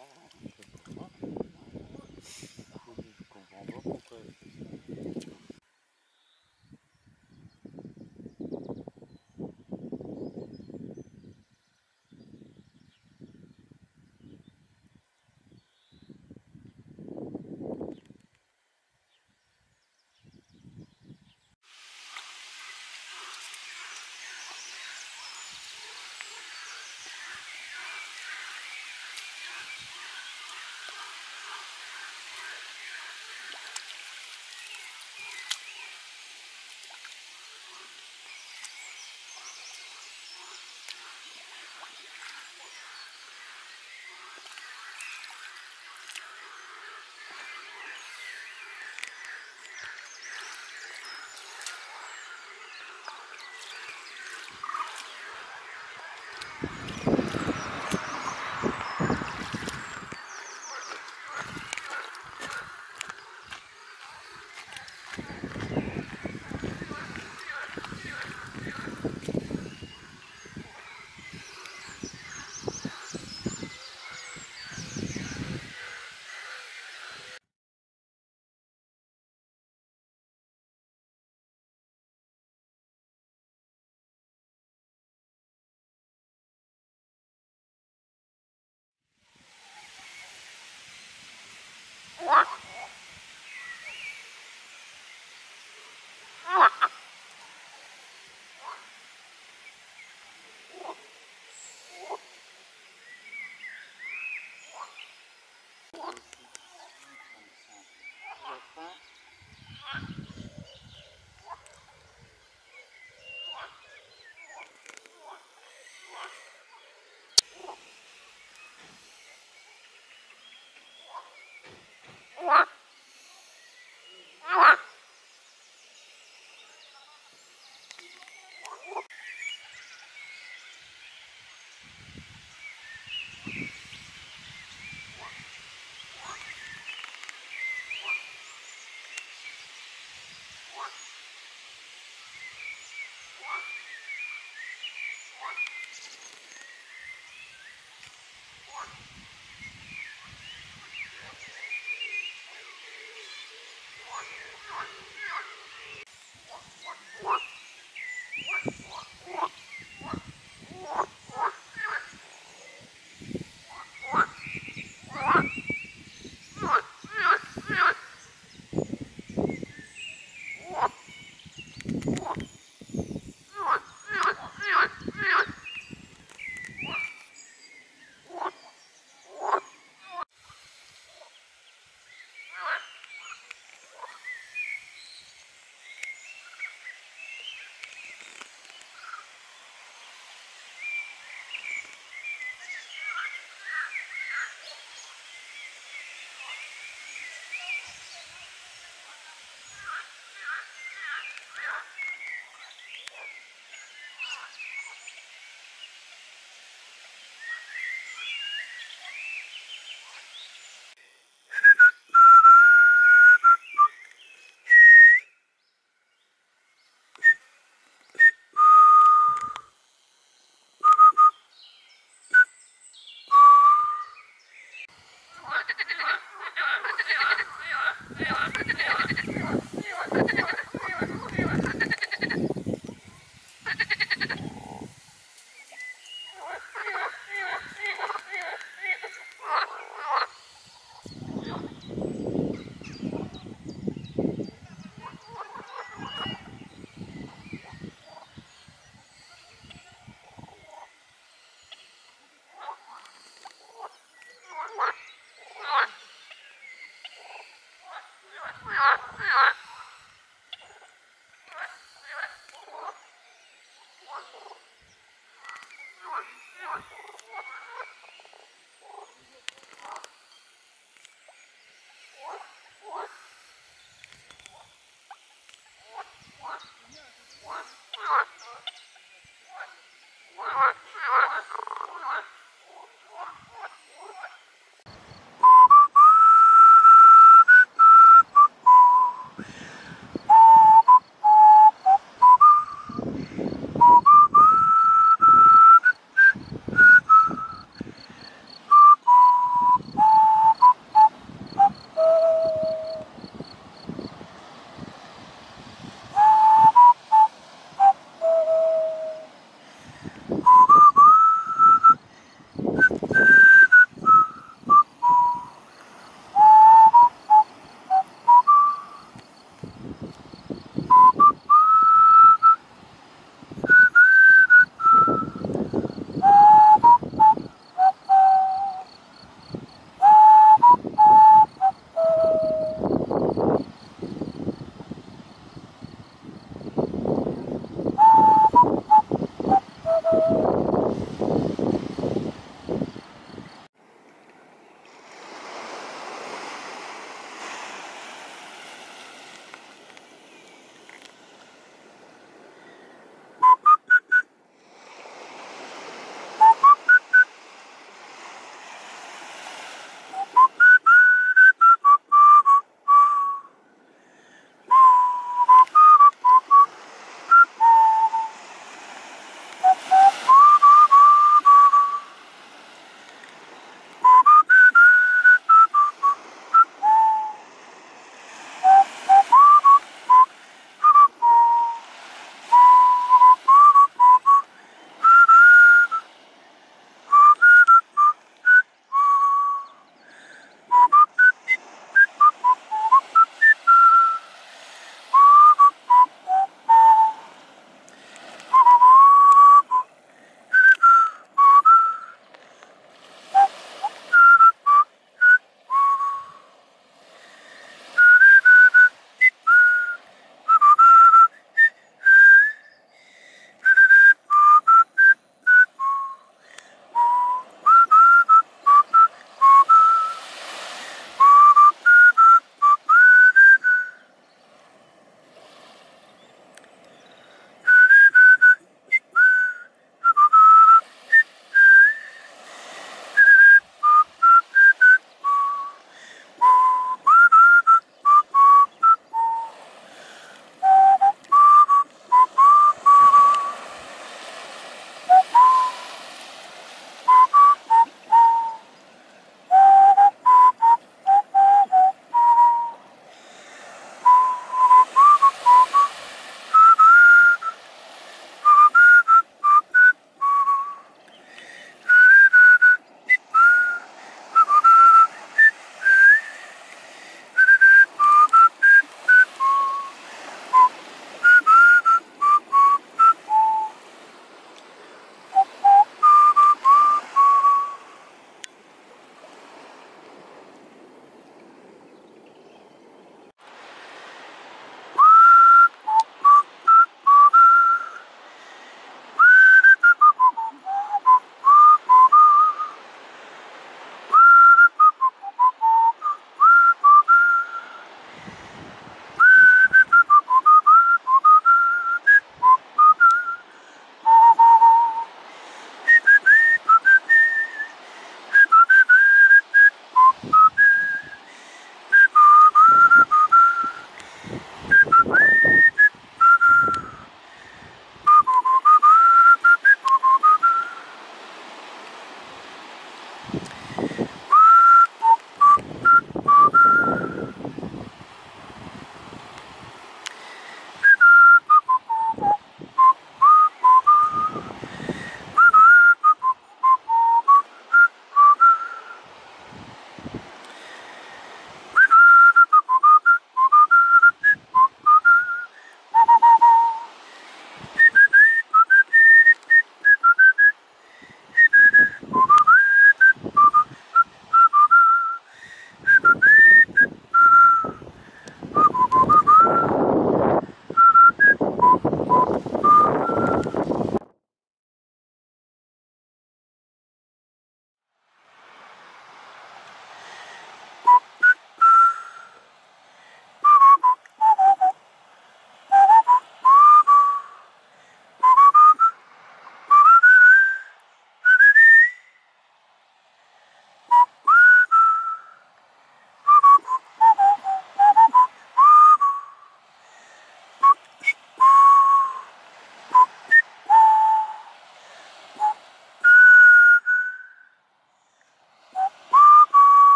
Je comprends pas pourquoi. Ah!